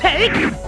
Take!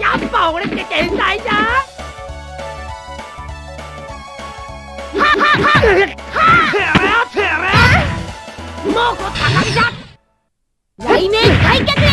やっぱ俺って天才じゃんもうこ高木じゃ雷鳴開脚